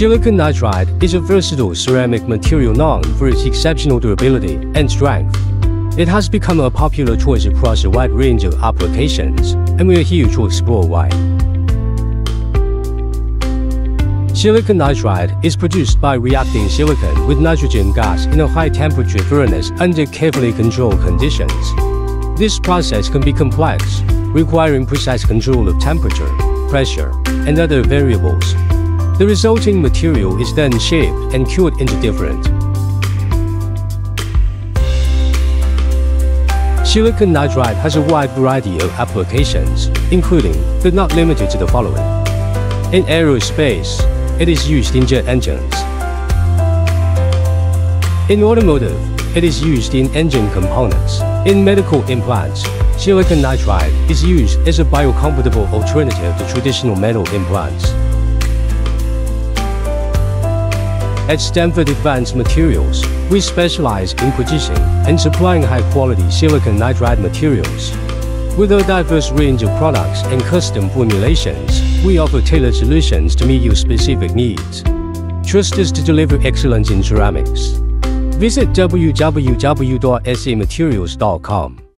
Silicon nitride is a versatile ceramic material known for its exceptional durability and strength. It has become a popular choice across a wide range of applications, and we are here to explore why. Silicon nitride is produced by reacting silicon with nitrogen gas in a high-temperature furnace under carefully controlled conditions. This process can be complex, requiring precise control of temperature, pressure, and other variables. The resulting material is then shaped and cured into different Silicon nitride has a wide variety of applications, including, but not limited to the following. In aerospace, it is used in jet engines. In automotive, it is used in engine components. In medical implants, silicon nitride is used as a biocompatible alternative to traditional metal implants. At Stanford Advanced Materials, we specialize in producing and supplying high-quality silicon nitride materials. With a diverse range of products and custom formulations, we offer tailored solutions to meet your specific needs. Trust us to deliver excellence in ceramics. Visit www.samaterials.com.